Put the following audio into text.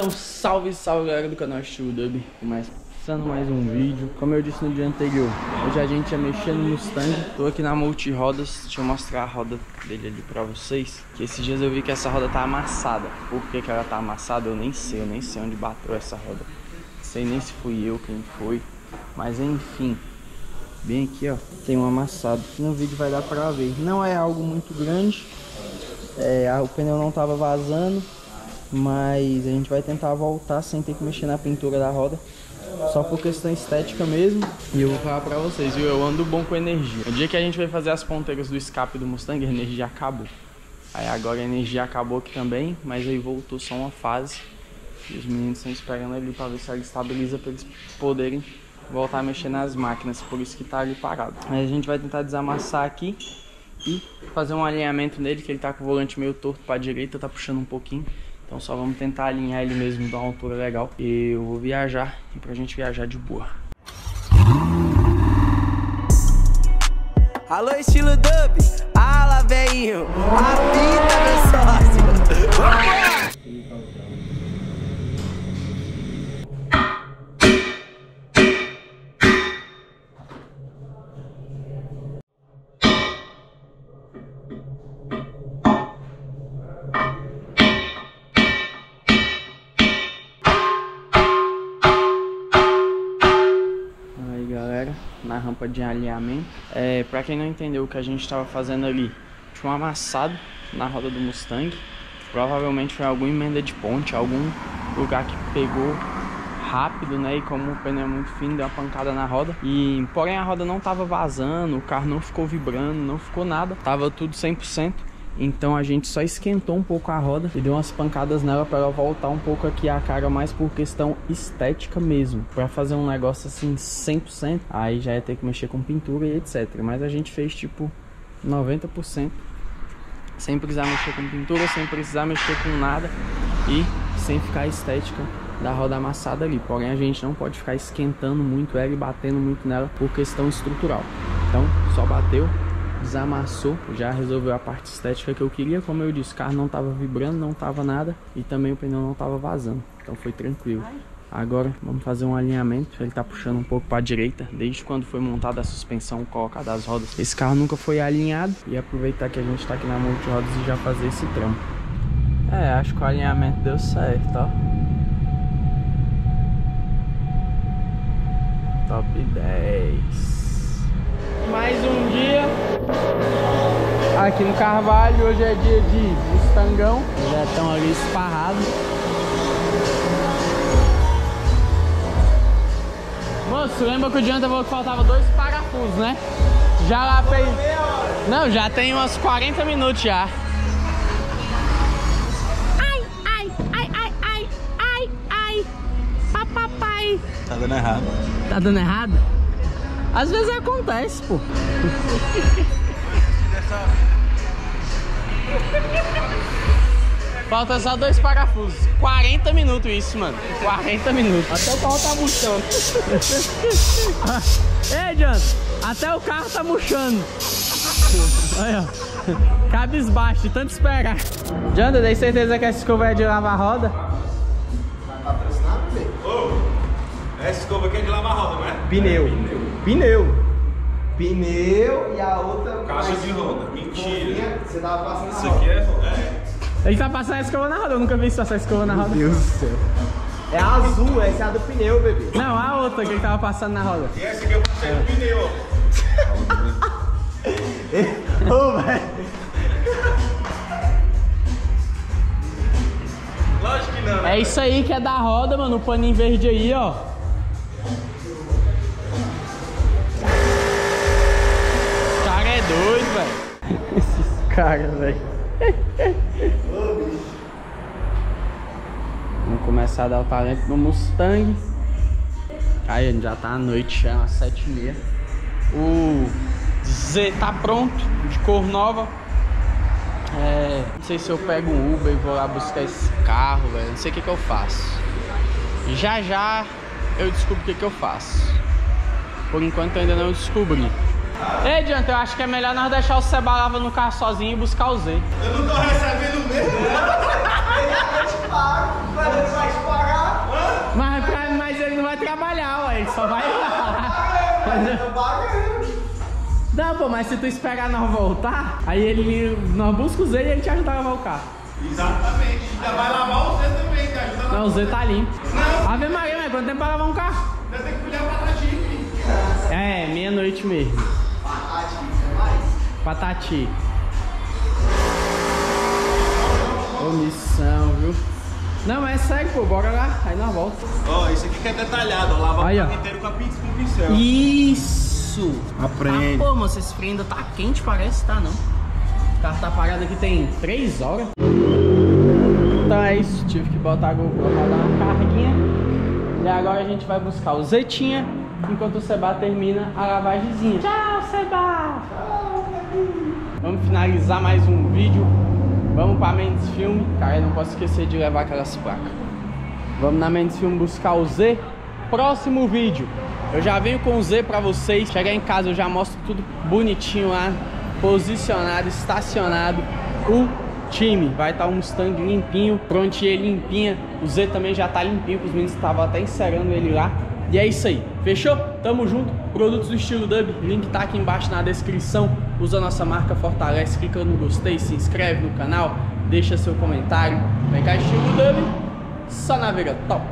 Então salve, salve galera do canal Estilo Dub Começando mais um vídeo. Como eu disse no dia anterior Hoje a gente ia mexer no Mustang Tô aqui na Multirodas. Deixa eu mostrar a roda dele ali pra vocês. Que esses dias eu vi que essa roda tá amassada. Por que, que ela tá amassada eu nem sei. Eu nem sei onde bateu essa roda. Sei nem se fui eu quem foi. Mas enfim. Bem aqui ó. Tem um amassado. No vídeo vai dar pra ver. Não é algo muito grande. É, o pneu não tava vazando mas a gente vai tentar voltar sem ter que mexer na pintura da roda. Só por questão estética mesmo. E eu vou falar pra vocês, viu? Eu ando bom com energia. O dia que a gente vai fazer as ponteiras do escape do Mustang, a energia acabou. Aí agora a energia acabou aqui também mas aí voltou só uma fase. E os meninos estão esperando ali pra ver se ela estabiliza pra eles poderem voltar a mexer nas máquinas. Por isso que tá ali parado. Aí a gente vai tentar desamassar aqui e fazer um alinhamento nele que ele tá com o volante meio torto pra direita, tá puxando um pouquinho então só vamos tentar alinhar ele mesmo, dar uma altura legal. E eu vou viajar, e pra gente viajar de boa. Alô, estilo dub, ala, velhinho, apita, meu sócio. Rampa de alinhamento. É, para quem não entendeu o que a gente estava fazendo ali, tinha um amassado na roda do Mustang. Provavelmente foi alguma emenda de ponte, algum lugar que pegou rápido, né? E como o pneu é muito fino, deu uma pancada na roda. E porém a roda não estava vazando, o carro não ficou vibrando, não ficou nada. Tava tudo 100%. Então a gente só esquentou um pouco a roda e deu umas pancadas nela para ela voltar um pouco aqui a cara mais por questão estética mesmo. Para fazer um negócio assim 100%, aí já ia ter que mexer com pintura e etc. Mas a gente fez tipo 90% sem precisar mexer com pintura, sem precisar mexer com nada e sem ficar estética da roda amassada ali. Porém a gente não pode ficar esquentando muito ela e batendo muito nela por questão estrutural. Então só bateu, desamassou, já resolveu a parte estética que eu queria. Como eu disse, o carro não estava vibrando, não estava nada e também o pneu não estava vazando. Então foi tranquilo. Agora vamos fazer um alinhamento. Ele está puxando um pouco para a direita. Desde quando foi montada a suspensão colocada as rodas, esse carro nunca foi alinhado. E aproveitar que a gente está aqui na multirodas e já fazer esse trampo. É, acho que o alinhamento deu certo, ó. Top 10 aqui no Carvalho. Hoje é dia de Mustangão. Já estão ali esparrados. Moço, lembra que o Dianta falou que faltava dois parafusos, né? Já lá fez... Não, já tem uns 40 minutos já. Ai, ai, ai, ai, ai, ai, ai. Papapai. Tá dando errado. Tá dando errado? Às vezes acontece, pô. Falta só dois parafusos. 40 minutos isso, mano. 40 minutos. Até o carro tá murchando. Ei, Janta, até o carro tá murchando. Olha, ó. Cabisbaixo, tanto esperar. Janta, tem certeza que essa escova é de lavar roda? Vai patrocinar? Ô, essa escova aqui é de lavar roda, não é? Pneu. Pneu. Pneu e a outra. Caixa de roda. Mentira. Você tava passando Isso aqui é. é. Ele tá passando a escova na roda, eu nunca vi isso passar a escova na roda. Meu Deus do céu. É azul, essa é a do pneu, bebê. Não, a outra que ele tava passando na roda. E essa aqui eu passei no pneu, ó. Ô, velho. Lógico que não. né? É isso aí que é da roda, mano, o paninho verde aí, ó. Doido, velho. Esses caras, velho. Vamos começar a dar o talento no Mustang. Aí, já tá à noite, já, sete e meia. O Z tá pronto, de cor nova. É, não sei se eu pego um Uber e vou lá buscar esse carro, velho. Não sei o que, que eu faço. Já já eu descubro o que, que eu faço. Por enquanto ainda não descobri. Ei, Diante, eu acho que é melhor nós deixar o Cebalava no carro sozinho e buscar o Z. Eu não tô recebendo mesmo. Eu te pago, mas eu te pago. vai trabalhar, ué. Ele só vai lá. Não, pô, mas se tu esperar nós voltar, aí ele. Nós busca o Zé e ele te ajuda a lavar o carro. Exatamente. Ainda vai lavar o Zé também, te ajuda Não, o Zé tá limpo. Ave Maria, mas quanto tempo pra lavar um carro? Ainda tem que colher o batatinho. É, meia-noite mesmo. Patati. Omissão, viu? Não, mas é sério, pô, bora lá. Aí nós volta. Ó, isso aqui que é detalhado, ó. Lava Aí, o ó. carro inteiro com a pinça com o pincel. Isso! Aprende. Ah, pô, moça, esse freio ainda tá quente, parece, tá não. O carro tá parado aqui tem 3 horas. Então é isso, tive que botar a GoPro pra dar uma carguinha. E agora a gente vai buscar o Zetinha, enquanto o Seba termina a lavagemzinha. Tchau, Seba! Vamos finalizar mais um vídeo. Vamos pra Mendes Filme. Cara, eu não posso esquecer de levar aquelas placas. Vamos na Mendes Filme buscar o Z. Próximo vídeo. Eu já venho com o Z pra vocês. Chegar em casa eu já mostro tudo bonitinho lá. Posicionado, estacionado. O time. Vai estar o Mustang limpinho. Prontinho ele limpinha. O Z também já tá limpinho. Os meninos estavam até encerando ele lá. E é isso aí. Fechou? Tamo junto. Produtos do estilo Dub. Link tá aqui embaixo na descrição. Usa a nossa marca Fortalece. Clica no gostei. Se inscreve no canal. Deixa seu comentário. Vem cá, estilo Dub. Só na Vega Top.